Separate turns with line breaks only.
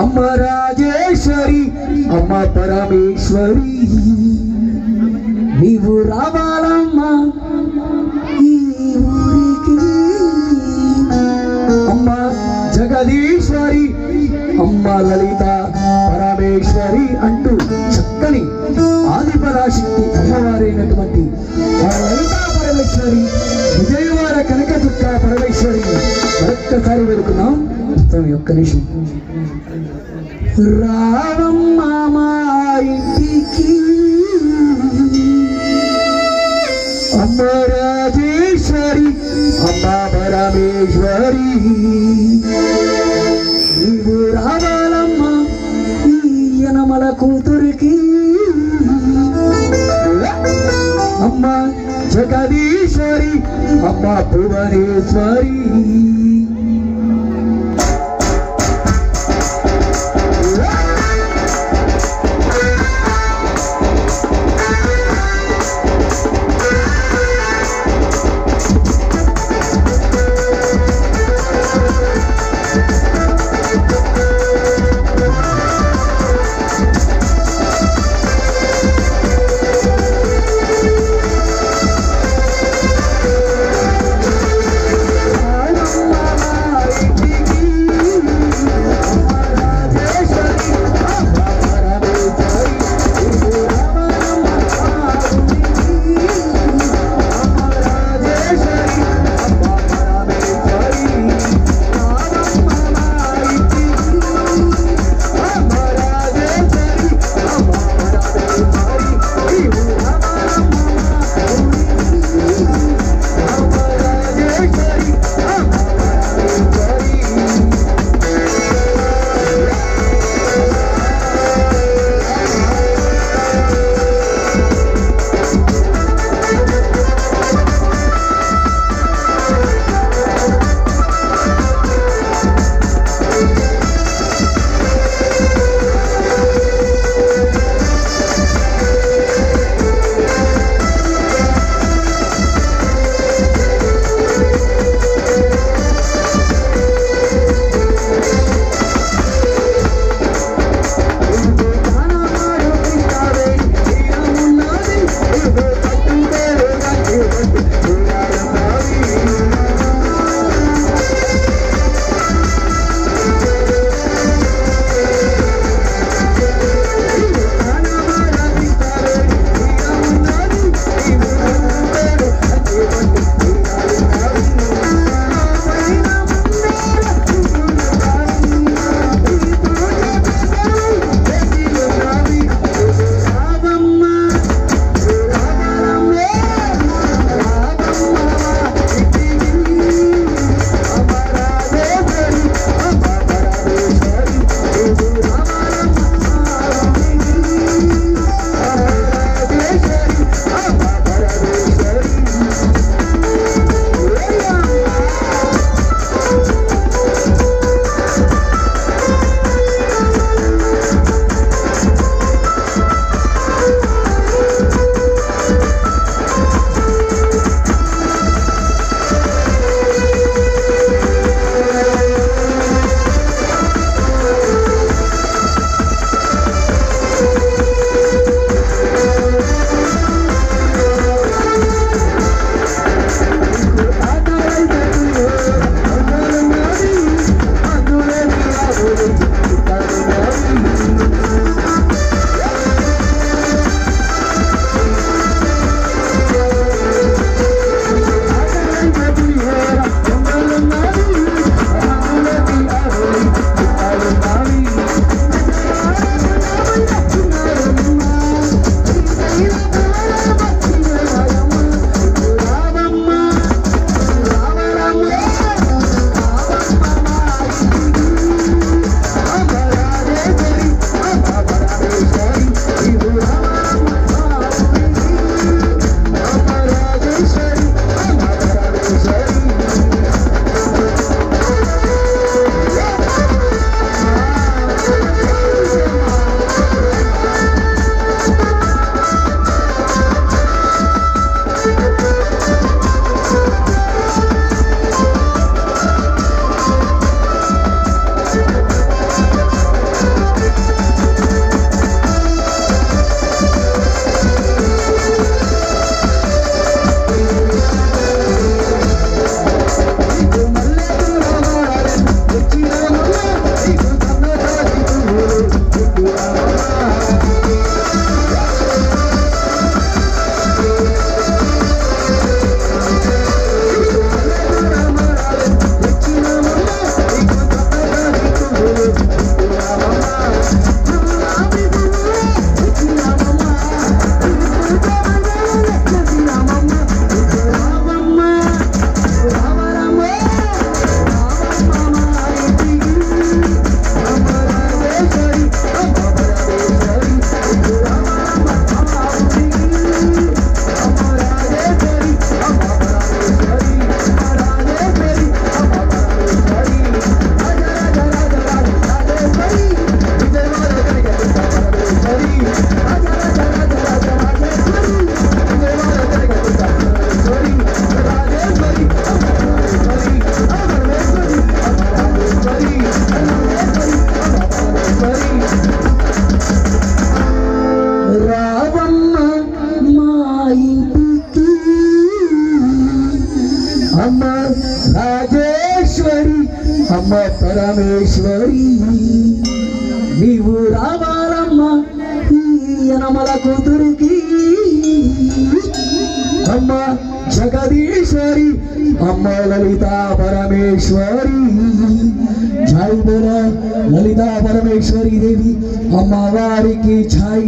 అమ్మ రాజేశ్వరి అమ్మ పరమేశ్వరి. నీవు రావాలమ్మా ఈ ఊరికి. అమ్మ జగదీశ్వరి అమ్మ లలిత పరమేశ్వరి అంటూ చక్కని ఆదిపరాశక్తి అమ్మవారైనటువంటి లలితా పరమేశ్వరి విజయవాడ కనక దుర్గ పరమేశ్వరి మరొక్కసారి వెతుకున్నాం యొక్క నిమిషం. రావమ్మ మా ఇంటికి అమ్మ రాజేశ్వరి అమ్మ పరమేశ్వరి. నీవు రావాలమ్మ ఈయనమల కూతురికి. అమ్మ జగదీశ్వరి అమ్మ భువనేశ్వరి. అమ్మ రాజేశ్వరి అమ్మ పరమేశ్వరి నీవు రావాలమ్మ ఈ యనమల కూతురికి అమ్మ జగదీశ్వరి అమ్మ లలిత పరమేశ్వరి జై బోల లలిత పరమేశ్వరి దేవి అమ్మవారికి జై